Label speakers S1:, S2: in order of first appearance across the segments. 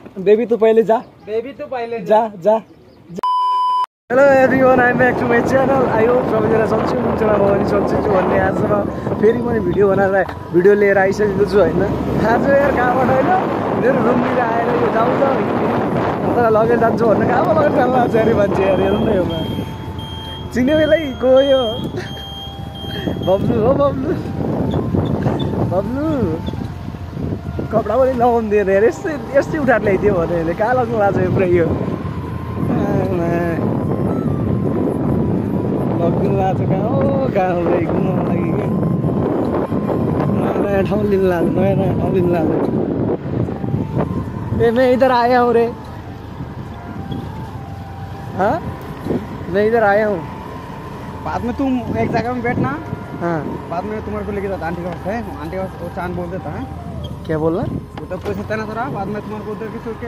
S1: Baby तँ पहिले जा.
S2: बेबी तू पहिले
S1: जा. जा hello everyone I'm back to my channel I hope सबैजना सन्चै हुनुहुन्छ म पनि सन्चै छु भन्ने आज म फेरि मैले भिडियो बनाएर भिडियो लिएर आइसकेको छु होइन? आज यार कहाँबाट होइन? मेरो रुमतिर आएर यो जाउँ त। तँलाई लगेर जान्छु भन्ने कहाँबाट लगेर जानु लाग्छ अरे मान्छे? यार हेर्नु न योमा चिन्यो बेलै गयो बब्लु हो बब्लु। बब्लु। कपडा पनि लगाउँदैन यार यस्तै यस्तै उठाएर ल्याइदियो भने कहाँ लाग्नु लाग्छ यो पुरै यो। लगिदिनु लाग्छ कहाँ? हो कहाँ भाइ घुम्न लागि क्या नयाँ नयाँ ठाउँ लिनु लाग्छ नयाँ नयाँ ठाउँ लिनु लाग्छ ए मैं इधर आया हूँ रे। हाँ? मैं इधर आया हूँ।
S2: बाद में तुम एक जगह में बैठना।
S1: हाँ।
S2: बाद में तुम्हारे को लेके जाता आंटी का है? आंटी का चांद बोल देता है।
S1: क्या बोलना
S2: वो तो ना थोड़ा बाद में तुम्हारे को उधर के छोड़ के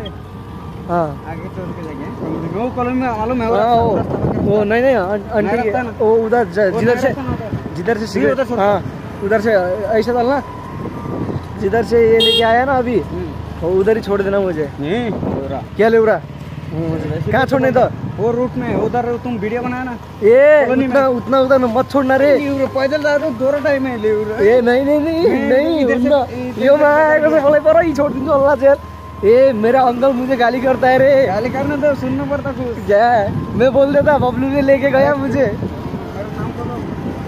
S1: हाँ
S2: आगे छोड़ के जाएँगे वो कॉलोनी में मालूम है वो
S1: नहीं नहीं? आंटी वो उधर जिधर से। जिधर से
S2: छोड़
S1: हाँ उधर से ऐसा डालना जिधर से ये लेके आया ना अभी। वो उधर ही छोड़ देना मुझे
S2: नहीं
S1: क्या ले रहा कहाँ छोड़ने तो
S2: वो रूट में उधर तुम वीडियो बनाया ना?
S1: उतना उतना उधर मत छोड़ना रे।
S2: पैदल जा रहे दोनों टाइम है
S1: ए नहीं नहीं नहीं
S2: नहीं,
S1: उतना यो मैं आएगा से बोले पर ही छोड़ दूँगा अल्लाह से। ए मेरा अंकल मुझे गाली करता है रे।
S2: गाली करने दो सुनना पड़ता कुछ।
S1: क्या मैं बोल देता बबलू ने लेके गया मुझे।
S2: करो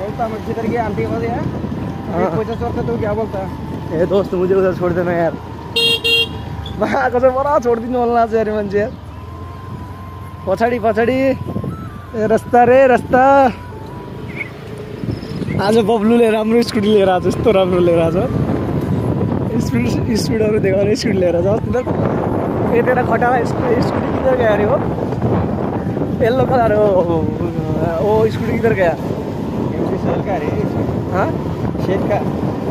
S2: बोलता मैं जिधर गया आंटी बोले है।
S1: हाँ।
S2: पैसा तो क्या बोलता?
S1: ए दोस्त मुझे उधर छोड़ देना यार। आएको चाहिँ बडा होला लाग्छ अरे मान्छे यार पछाडि पछाडि। ए रस्ता रे रस्ता। आज बब्लुले राम्रो स्कुटी लिएर आज यस्तो राम्रो लिएर आज। स्पिड स्पिडहरू देखाउने स्कुटी लिएर आज। अस्ति त खटाला स्कुटी स्कुटी किधर गया अरे हो। येल्लो कलर हो। ओ स्कुटी किधर गया।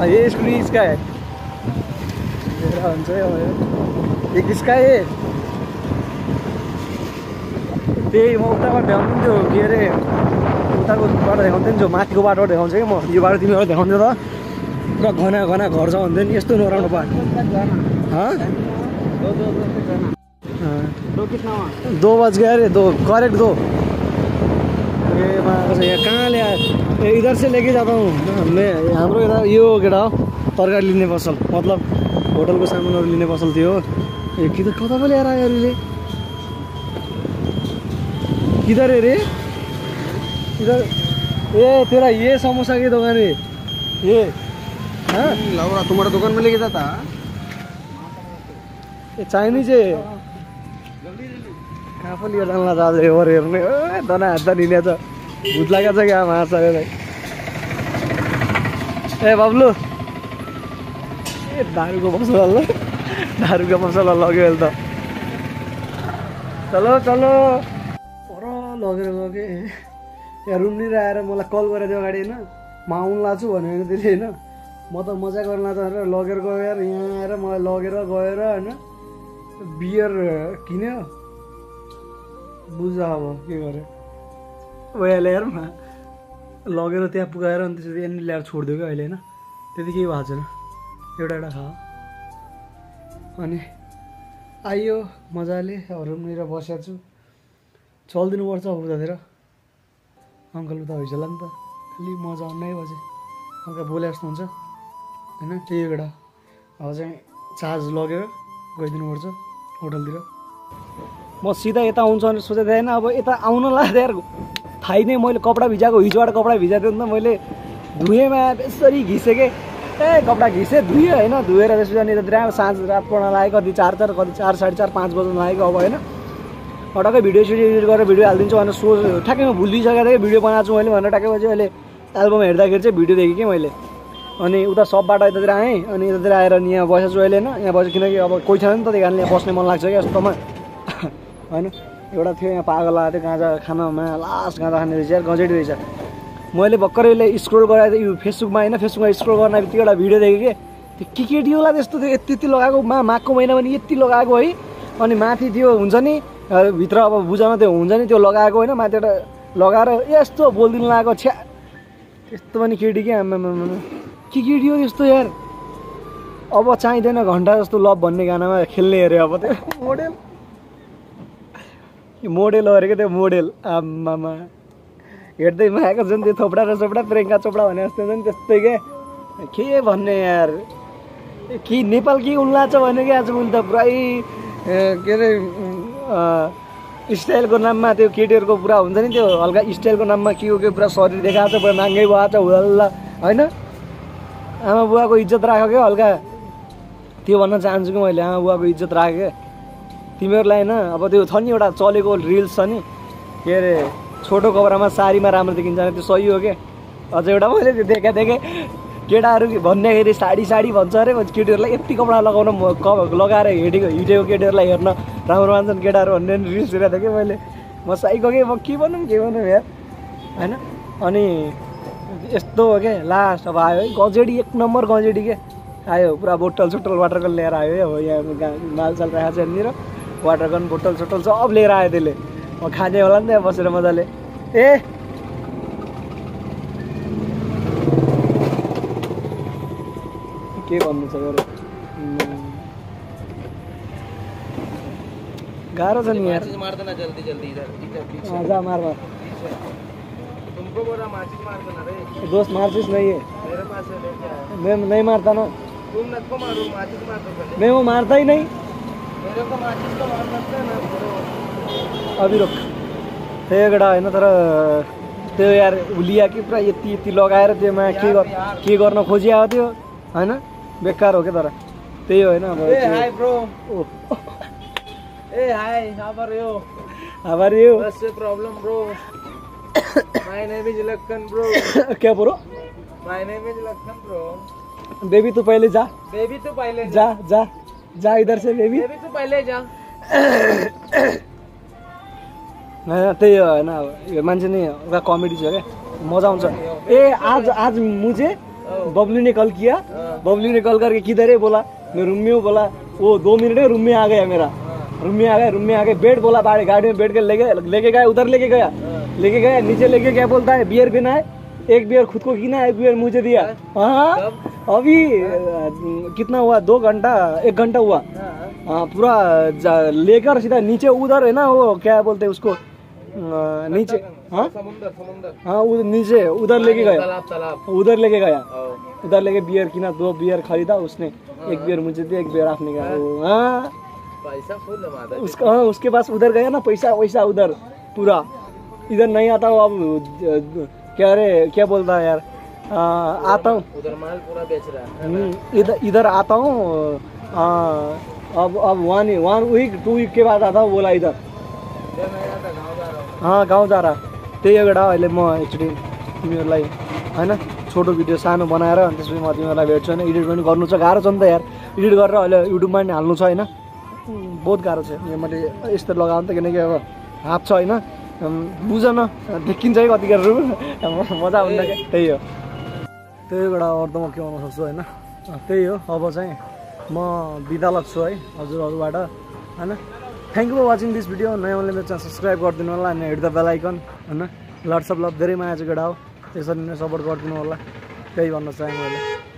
S1: ये स्कूटी इसका है हुन्छ है ये त्यही म उताबाट देखाउँछु नि त्यो के अरे उताको बाटो देखाउँथेँ नि जो माथिको बाटो देखाउँछ कि म यो बाटो तिमीबाट देखाउँथ्यो त पुरा घना घना घर छ भन्थ्यो नि यस्तो नराम्रो बाटो
S2: दो
S1: बज गया अरे दो करेक्ट दो ए यहाँ कहाँ ल्याए ए इधर से लेके जाता हूँ मैं हाम्रो यता यो केटा हो तरकारी लिने पसल मतलब होटलको सामानहरू लिने पसल थियो ए किधर कता पो ल्याएर आयो अरूले किधर है रे इधर ए तेरा ये समोसा की दुकान है ये हाँ
S2: लग रहा तुम्हारे दुकान में लेके जाता
S1: ए चाइनिज है कहाँ पो लिएर जानु आज हेर हेर्ने ए दना हात लिने छ भुत लागेको छ क्या मार्छ अरे ए बब्लु ए दारूको पसल ल दारूको पसल लग्यो अहिले त चलो चलो पर लगेर लगे। यहाँ लिएर आएर मलाई कल गरेर अगाडि होइन? म आउनु लाग्छु भनेको त्यसले होइन? म त मजा गर्न भनेर लगेर गयो यार। यहाँ आएर मलाई लगेर गएर होइन? बियर किन्यो। बुझ अब के गऱ्यो भइहाल्यो यार मा लगेर त्यहाँ पुगाएर अनि त्यसपछि यहाँनिर ल्याएर छोडिदियो क्या अहिले होइन? त्यति केही भएको छैन। एउटा एउटा खा अनि आइयो मजाले। रुमनिर बसेको छु। चलिदिनुपर्छ उतातिर। अङ्कल उता भइसक्यो नि त। खालि मजा अन्नै बजे। हल्का बोले जस्तो हुन्छ। होइन? त्यही केटा। अब चाहिँ चार्ज लगेर गइदिनुपर्छ होटलतिर। म सिधा यता आउँछु भनेर सोचेको थिएन। अब यता आउन लाग्दा यार थाहै नै मैले कपडा भिजाएको हिजोबाट कपडा भिजाएको थियो नि त मैले। धुएमा बेसरी घिसेँ ए कपडा घिसेँ धुएँ होइन। धुएर त्यसपछि अनि यतातिर साँझ रात पढ्न लाग्यो कति चार चार कति चार साढे चार पाँच बज्न लागेको अब होइन। टक्कै भिडियो सिडियो एडिट गरेर भिडियो हालिदिन्छु भनेर सोच ठ्याक्कै म भुलिसकेको थिएँ बिडियो बनाएको छु मैले भनेर ठ्याक्कै पछि अहिले एल्बम हेर्दाखेरि चाहिँ भिडियो देखेँ कि मैले। अनि उता सबबाट यतातिर आएँ अनि यतातिर आएर अनि यहाँ बसेको छु अहिले होइन। यहाँ बसेँ किनकि अब कोही छैन नि त त्यही कारणले यहाँ बस्ने मन लाग्छ क्या यस्तोमा होइन एउटा थियो यहाँ पागल आएको थियो गाँजा खानामा लास्ट गाँजा खाने रहेछ गजडी रहेछ। मैले भर्खरैले स्क्रोल गराएको थिएँ फेसबुकमा होइन फेसबुकमा स्क्रोल गर्न बित्तिकै एउटा भिडियो देखेँ कि। त्यो के होला त्यस्तो थियो यति यति लगाएको मा माघको महिना पनि यति लगाएको है। अनि माथि त्यो हुन्छ नि भित्र अब बुझाउन त्यो हुन्छ नि त्यो लगाएको होइन माथिबाट लगाएर यस्तो बोलिदिनु लगाएको छ्या। त्यस्तो पनि केटी क्या आम्मामामा के केटी हो त्यस्तो यार? अब चाहिँदैन घन्टा जस्तो लभ भन्ने गानामा खेल्ने अरे अब त्यो मोडेल मोडेल अरे क्या त्यो मोडेल आमामा हेर्दैमा आएको छ नि त्यो थोपडा र चोपडा प्रियङ्का चोपडा भने जस्तो हुन्छ नि त्यस्तै क्या के भन्ने यार? कि नेपाल के उल्लाछ भने क्या आज मैले त पुरै के अरे स्टाइलको नाममा त्यो केटीहरूको पुरा हुन्छ नि त्यो हल्का स्टाइलको नाममा के हो के पुरा शरीर देखाएको छ पुरा नाङ्गै भएको छ हुल्ला होइन? आमा बुवाको इज्जत राख क्या हल्का। त्यो भन्न चाहन्छु कि मैले आमा बुवाको इज्जत राखेँ क्या तिमीहरूलाई होइन अब त्यो छ नि एउटा चलेको रिल्स छ नि। के अरे छोटो कपडामा साडीमा राम्रो देखिन्छ त्यो सही हो क्या अझ एउटा मैले त्यो देखाएको देखेँ। केटाहरू भन्दाखेरि साडी साडी भन्छ अरे केटीहरूलाई यति कपडा लगाउन म- क- लगाएर हिँडेको हिँडेको केटीहरूलाई हेर्न राम्रो मान्छन् केटाहरू भन्ने रिल्स हेरेको थिएँ कि मैले। म साइको कि म के भनौँ के भनौँ यार। होइन? अनि यस्तो हो क्या लास्ट अब आयो है गजेडी एक नम्बर गजेडी के। आयो पुरा बोतल सोटल वाटर गन लिएर आयो है अब यहाँ मालसाल राखेको छ यहाँनिर। वाटर गन बोतल सोटल सब लिएर आयो त्यसले। अब खाने होला नि त्यहाँ बसेर मजाले। ए! के भन्नु छ मेरो गाह्रो छ नि यार
S2: मार देना जल्दी जल्दी इधर इधर
S1: जा मार मार
S2: तुमको बोला माचिस मार देना रे
S1: दोस्त मार्चिस नहीं है
S2: मेरे पास है लेके आया
S1: मैं नहीं मारता ना
S2: तुम नको मारो माचिस मार दो
S1: मैं वो मारता ही नहीं
S2: मेरे को माचिस तो मार सकते हैं ना
S1: अभी रुक एउटा होइन तर त्यो यार लिया कि पुरा यति यति लगाएर त्योमा के के गर्न खोजिआएको थियो होइन बेकार हो क्या तर? त्यही हो होइन अब
S2: ए hi bro. A hi how are you
S1: how are you?
S2: What's your problem bro My name is Lakhan bro
S1: क्या bro
S2: My name is Lakhan bro
S1: baby तू पहले जा।
S2: बेबी तू पहले
S1: जा जा। जा। इधर से बेबी
S2: बेबी तू पहले जा।
S1: होइन त्यही हो होइन। यो मान्छे नै एउटा कमेडी छ क्या मजा आउँछ। ए आज आज मुझे बबलू ने कॉल किया। बबलू ने कॉल करके किधर है बोला? मैं रूम में हूँ बोला। वो दो मिनट में रूम में आ गया मेरा। रूम में आ गया रूम में आ गया बेड बोला बाहर गाड़ी में बैठ के लेके लेके गया उधर लेके गया। लेके गया नीचे लेके क्या बोलता है बियर पीना है। एक बियर खुद को पीना एक बियर मुझे दिया। हाँ। अभी कितना हुआ? दो घंटा एक घंटा हुआ। हाँ। पूरा लेकर सीधा नीचे उधर है ना वो क्या बोलते हैं उसको? नीचे हाँ? हाँ उधर नीचे उधर लेके गया। उधर लेके गया। उधर लेके बियर किना दो बियर खरीदा उसने। एक बियर मुझे दिया एक बियर आपने कहा हाँ।
S2: पैसा फुल
S1: उसका हाँ उसके पास उधर गया ना पैसा वैसा उधर पूरा। इधर नहीं आता हूँ अब क्या अरे क्या बोलता है यार? आ, आता हूँ।
S2: उधर माल पूरा बेच रहा है
S1: हम्म, इधर इधर आता हूँ अब अब one one week two week के बाद आता हूँ बोला इधर। गाउँ जा रहा। त्यही एउटा अहिले म एकचोटि तिमीहरूलाई होइन छोटो भिडियो सानो बनाएर अनि त्यसपछि म तिमीहरूलाई भेट्छु होइन एडिट पनि गर्नु छ। गाह्रो छ नि त यार। एडिट गरेर अहिले युट्युबमा पनि हाल्नु छ होइन? बहुत गाह्रो छ। यो मैले यस्तो लगाउनु त किनकि अब हात छ होइन? बुझ न देखिन्छ है कति गरेर मजा आउँछ क्या। त्यही हो। त्यही एउटा अर्थ म के भन्न सक्छु होइन? त्यही हो। अब चाहिँ म बिदा लाग्छु है हजुरहरूबाट होइन? Thank you for watching this video नयाँ मेरो च्यानल सब्सक्राइब गरिदिनु होला अनि हिट द बेल होइन लट्सअप लभ धेरै माया चाहिँ केटा हो त्यसरी नै सपोर्ट गरिदिनु होला त्यही भन्न चाहेँ मैले